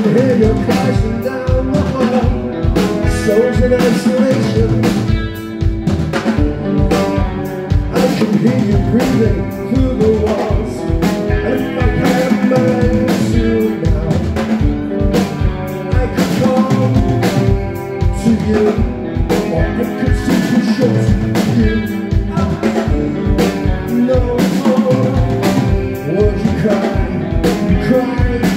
can hear you crashing down the hall Souls in isolation. I can hear you breathing through the walls. And if I had mine you now. I could come to you. Or I could simply shut you No, would you cry, cry.